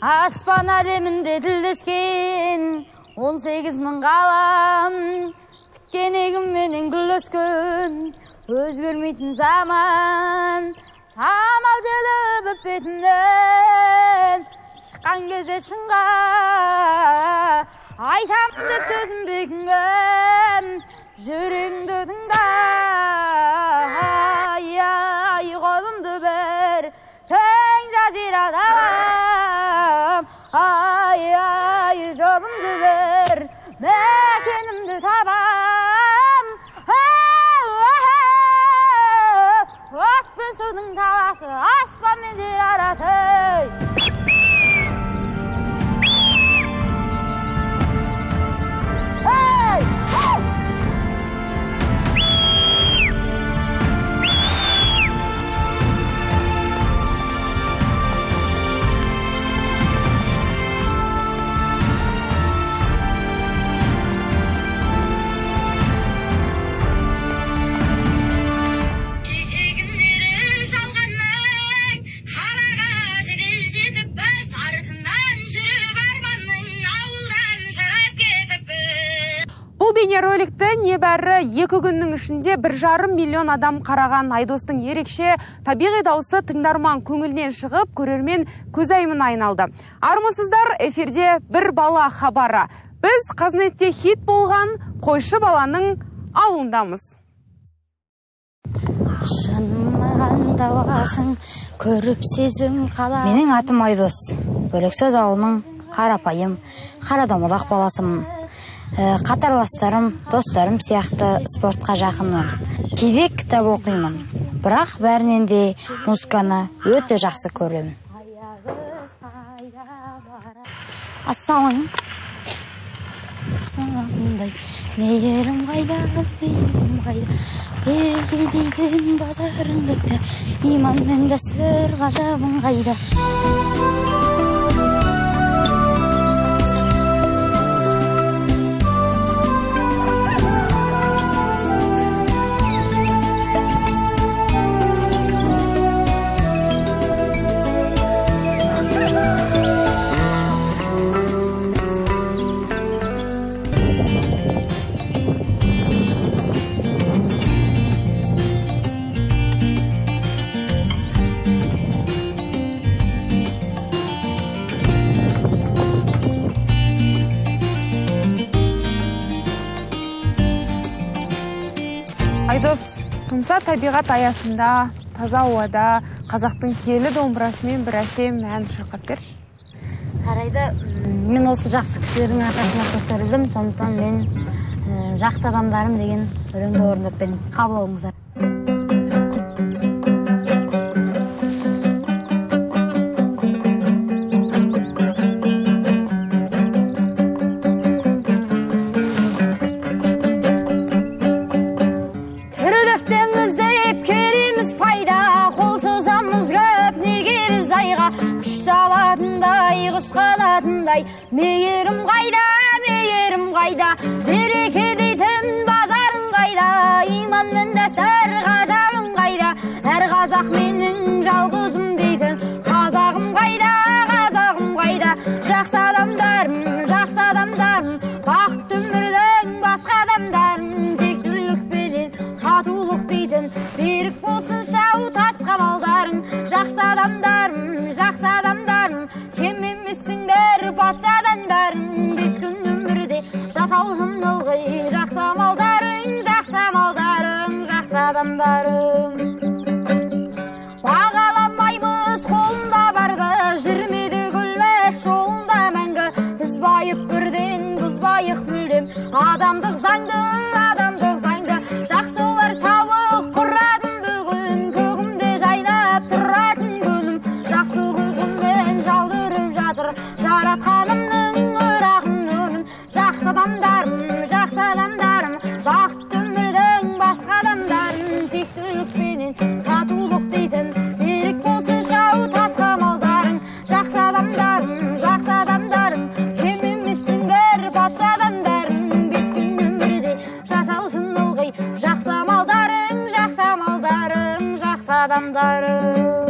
аспан әлемінде тілдескен он сегіз мың ғалам тіккен егінменен гүл өскен өзгермейтін заман. Самал келіп өппетінен шыққан кезде шыңға айтамын деп сөзім бекінген. Жүрегіңді тыңда. Бейнероликті небәрі екі күннің ішінде бір жарым миллион адам қараған. Айдостың ерекше табиғи дауысы тыңдарман көңілінен шығып көрермен көзайымына айналды. Армысыздар эфирде бір бала хабары. Біз қазнетте хит болған қойшы баланың ауылындамыз. Көріп сезім қала менің атым айдос. Бөлексөз ауылының қарапайым қара домалақ баласымын. Қатарластарым достарым сияқты спортқа жақынмын. Кейде кітап оқимын. Бірақ бәрінен де музыканы өте жақсы көремін. Ассалаумағалейкум мейірім қайда мейірім қайда? Береке дейтін базарың қайда иман мен дәстүр ғажабың қайда? Айдос тұмса табиғат аясында таза ауада қазақтың киелі домбырасымен бір әсем ән шырқап берші. Жарайды мен осы жақсы кісілердің арқасында көтерілдім сондықтан мен жақсы адамдарым деген өлеңді орындап берейін қабыл алыңыздар. Қалатындай. Мейірім қайда мейірім қайда? Береке дейтін базарың қайда? Иман мен дәстүр ғажабың қайда? Әр қазақ менің жалғызым дейтін. Қазағым қайда қазағым қайда? Жақсы адамдарым жақсы адамдарым. Бақытты өмірдің басқа адамдарым. Тектілікпенен татулық дейтін. берік болсын шау тас қамалдарың. Жақсы адамдарым жақсы адамдарым. кем емессіңдер бәрін бес күн өмірде жасалсын ылғи жақсы амалдарың жақсы амалдарың жақсы адамдарың бағаламаймыз қолында барды жүрмеді гүлмәш жолында мәңгі біз байып бірден бұзбайық мүлдем адамдық заңды жаратқанымның ырағын нұрын жақсы адамдарым жақсы адамдарым бақытты өмірдің басқа адамдарын тектілікпенен татулық дейтін берік болсын жау тас қамалдарың жақсы адамдарым жақсы адамдарым кем емессіңдер патшадан бәрін бес күн өмірде жасалсын ылғи жақсы амалдарың жақсы амалдарың жақсы адамдарың